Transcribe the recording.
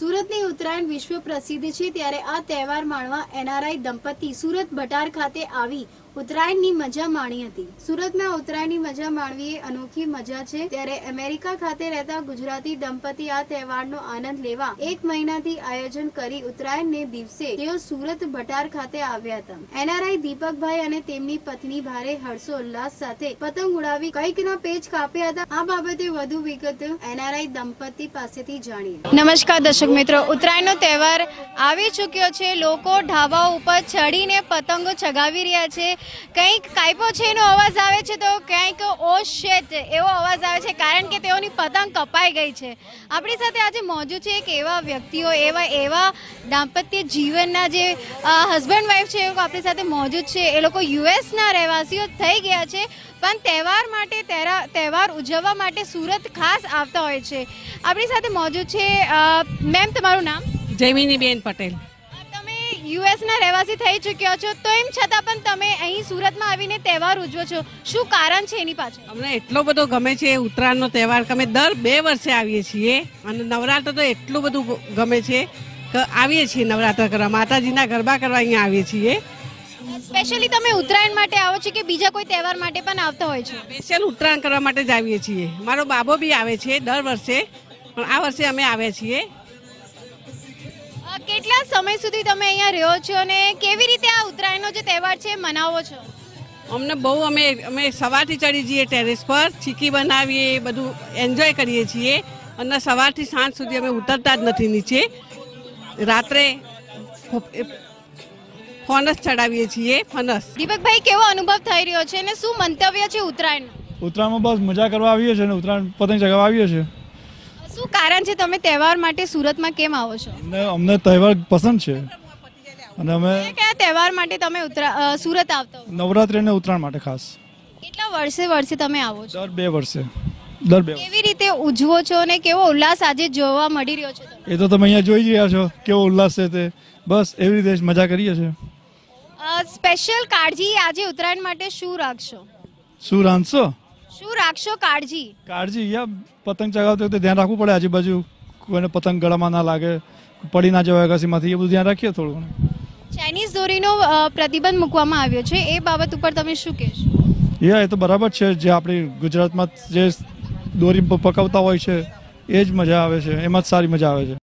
સુરતની ઉત્તરાયણ વિશ્વ પ્રસિદ્ધ છે ત્યારે આ તહેવાર માણવા એનઆરઆઈ દંપતી સુરત ભટાર ખાતે આવી ઉત્તરાયણની મજા માણી હતી. સુરતમાં ઉત્તરાયણની મજા માણવી એ અનોખી મજા છે. ત્યારે અમેરિકા ખાતે રહેતા ગુજરાતી દંપતી આ તહેવારનો આનંદ લેવા એક મહિનાથી આયોજન કરી ઉત્તરાયણને દિવસે તેઓ સુરત ભટાર ખાતે આવ્યા હતા. એનઆરઆઈ દીપકભાઈ અને તેમની પત્ની ભારે હર્ષોલ્લાસ સાથે પતંગ ઉડાવી કંઈકના પેચ કાપ્યા હતા. આ બાબતે વધુ વિગત એનઆરઆઈ દંપતી પાસેથી જાણીએ. નમસ્કાર દર્શક મિત્રો. ઉત્તરાયણનો તહેવાર આવી ચૂક્યો છે. લોકો ઢાબા ઉપર ચડીને પતંગો ચગાવી રહ્યા છે. કંઈક કાયપો છે એનો અવાજ આવે છે તો કંઈક ઓ શેટ એવો અવાજ આવે છે કારણ કે તેઓની પતંગ કપાઈ ગઈ છે. આપણી સાથે આજે મોજૂદ છે એક એવા વ્યક્તિઓ, એવા એવા દાંપત્ય જીવનના જે હસબન્ડ વાઈફ છે, એ આપણી સાથે મોજૂદ છે. એ લોકો યુએસના રહેવાસીઓ થઈ ગયા છે, પણ તહેવાર માટે તહેવાર ઉજવવા માટે સુરત ખાસ આવતા હોય છે. આપણી સાથે મોજૂદ છે મેમ, તમારું નામ? જયમિનીબેન પટેલ. યુએસના રહેવાસી થઈ ચૂક્યા છો તો એમ છતાં પણ તમે અહીં સુરતમાં આવીને તહેવાર ઉજવો છો. શું કારણ છે એની પાછળ? અમને એટલો બધો ગમે છે ઉત્તરાયણનો તહેવાર અમે દર બે વર્ષે આવીએ છીએ અને નવરાત્ર તો એટલું બધું ગમે છે કે આવીએ છીએ નવરાત્ર કરવા માતાજીના ગરબા કરવા અહીંયા આવીએ છીએ. સ્પેશિયલી તમે ઉત્તરાયણ માટે આવો છો કે બીજા કોઈ તહેવાર માટે પણ આવતા હોય છે? સ્પેશિયલ ઉત્તરાયણ કરવા માટે જ આવીએ છીએ. મારો બાબો બી આવે છે દર વર્ષે પણ આ વર્ષે અમે આવ્યા છીએ. કેટલા સમય સુધી તમે અહીંયા રહ્યો છો અને કેવી રીતે આ ઉત્તરાયણનો જે તહેવાર છે મનાવો છો? અમને બહુ અમે અમે સવારથી ચડી જઈએ ટેરેસ પર ચીકી બનાવીએ બધું એન્જોય કરીએ છીએ. અને સવારથી સાંજ સુધી અમે ઉતરતા જ નથી નીચે. રાત્રે ફોનસ ચડાવીએ છીએ ફનસ. દીપકભાઈ કેવો અનુભવ થઈ રહ્યો છે અને શું મંતવ્ય છે ઉત્તરાયણ ઉત્તરાયણમાં બસ મજા કરવા આવીએ છીએ અને ઉત્તરાયણ પતંગ ચગાવવા આવીએ છીએ. શું કારણ છે? તમે તહેવાર માટે સુરતમાં કેમ આવો છો? અમને અમને તહેવાર પસંદ છે. અને અમે કયા તહેવાર માટે તમે ઉત્તરા સુરત આવતા હો? નવરાત્રી અને ઉત્તરાયણ માટે ખાસ. કેટલા વર્ષે વર્ષે તમે આવો છો? દર બે વર્ષે. દર બે વર્ષે. કેવી રીતે ઉજવો છો અને કેવો ઉલ્લાસ આજે જોવા મળી રહ્યો છે તમને? એ તો તમે અહીંયા જોઈ રહ્યા છો કેવો ઉલ્લાસ છે તે. બસ એવી રીતે જ મજા કરીએ છીએ. અ, સ્પેશિયલ કાળજી આજે ઉત્તરાયણ માટે શું રાખશો? શું રાંધશો? રાખશો કાળજી? કાળજી યા પતંગ ચગાવતી વખતે ધ્યાન રાખવું પડે. આજુબાજુ કોઈને પતંગ ગળામાં ના લાગે પડી ના જવાય કસીમાંથી એ બધું ધ્યાન રાખીએ થોડું ચાઇનીઝ દોરીનો પ્રતિબંધ મૂકવામાં આવ્યો છે. એ બાબત ઉપર તમે શું કહેશો? યા એ તો બરાબર છે જે આપણી ગુજરાતમાં જે દોરી પકવતા હોય છે એ જ મજા આવે છે. એમાં જ સારી મજા આવે છે.